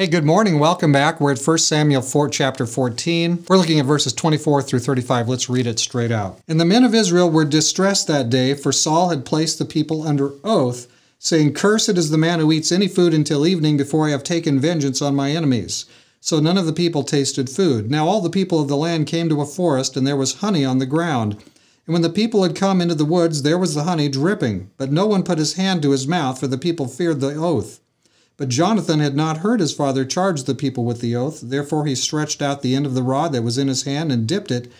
Hey, good morning. Welcome back. We're at 1 Samuel 4, chapter 14. We're looking at verses 24 through 35. Let's read it straight out. And the men of Israel were distressed that day, for Saul had placed the people under oath, saying, Cursed is the man who eats any food until evening before I have taken vengeance on my enemies. So none of the people tasted food. Now all the people of the land came to a forest, and there was honey on the ground. And when the people had come into the woods, there was the honey dripping. But no one put his hand to his mouth, for the people feared the oath. But Jonathan had not heard his father charge the people with the oath. Therefore he stretched out the end of the rod that was in his hand and dipped it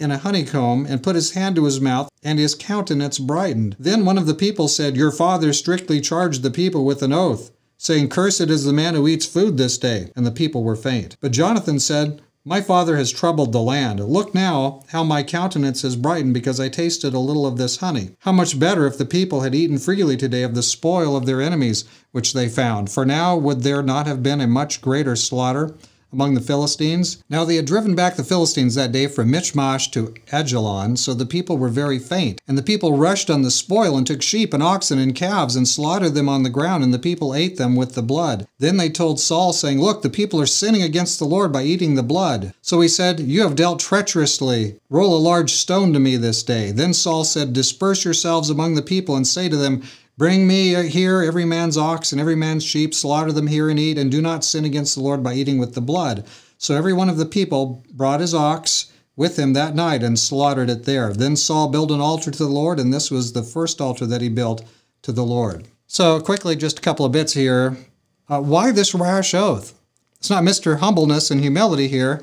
in a honeycomb and put his hand to his mouth, and his countenance brightened. Then one of the people said, Your father strictly charged the people with an oath, saying, Cursed is the man who eats food this day. And the people were faint. But Jonathan said, my father has troubled the land. Look now how my countenance has brightened because I tasted a little of this honey. How much better if the people had eaten freely today of the spoil of their enemies which they found. For now would there not have been a much greater slaughter? Among the Philistines. Now they had driven back the Philistines that day from Michmash to Ajalon, so the people were very faint. And the people rushed on the spoil and took sheep and oxen and calves and slaughtered them on the ground, and the people ate them with the blood. Then they told Saul, saying, Look, the people are sinning against the Lord by eating the blood. So he said, You have dealt treacherously. Roll a large stone to me this day. Then Saul said, Disperse yourselves among the people and say to them, Bring me here every man's ox and every man's sheep, slaughter them here and eat, and do not sin against the Lord by eating with the blood. So every one of the people brought his ox with him that night and slaughtered it there. Then Saul built an altar to the Lord, and this was the first altar that he built to the Lord. So, quickly, just a couple of bits here. Uh, why this rash oath? It's not Mr. Humbleness and humility here.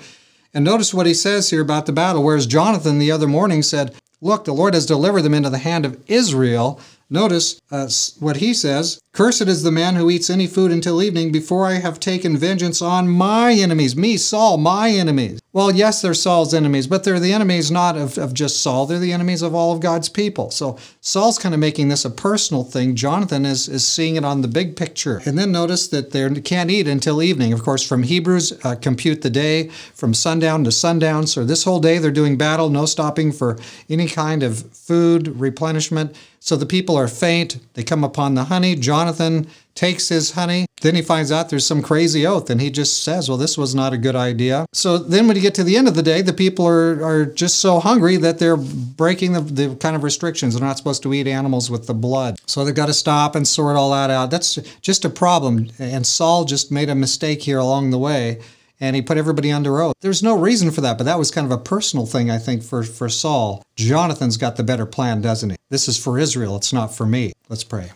And notice what he says here about the battle, whereas Jonathan the other morning said, Look, the Lord has delivered them into the hand of Israel. Notice uh, what he says Cursed is the man who eats any food until evening before I have taken vengeance on my enemies, me, Saul, my enemies. Well, yes, they're Saul's enemies, but they're the enemies not of, of just Saul, they're the enemies of all of God's people. So Saul's kind of making this a personal thing. Jonathan is, is seeing it on the big picture. And then notice that they can't eat until evening. Of course, from Hebrews, uh, compute the day from sundown to sundown. So this whole day they're doing battle, no stopping for any kind of food replenishment. So the people are faint. They come upon the honey. Jonathan takes his honey. Then he finds out there's some crazy oath, and he just says, Well, this was not a good idea. So then when you get to the end of the day, the people are, are just so hungry that they're breaking the, the kind of restrictions. They're not supposed to eat animals with the blood. So they've got to stop and sort all that out. That's just a problem. And Saul just made a mistake here along the way and he put everybody under oath. There's no reason for that, but that was kind of a personal thing, I think, for, for Saul. Jonathan's got the better plan, doesn't he? This is for Israel, it's not for me. Let's pray.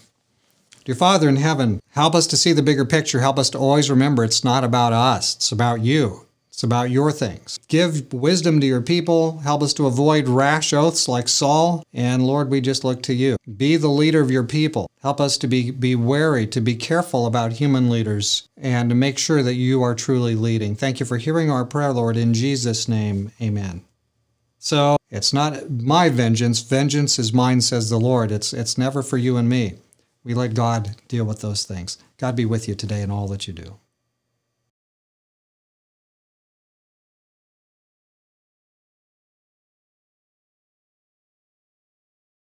Dear Father in heaven, help us to see the bigger picture. Help us to always remember it's not about us, it's about you. It's about your things. Give wisdom to your people. Help us to avoid rash oaths like Saul. And Lord, we just look to you. Be the leader of your people. Help us to be, be wary, to be careful about human leaders, and to make sure that you are truly leading. Thank you for hearing our prayer, Lord. In Jesus' name, amen. So it's not my vengeance. Vengeance is mine, says the Lord. It's, it's never for you and me. We let God deal with those things. God be with you today in all that you do.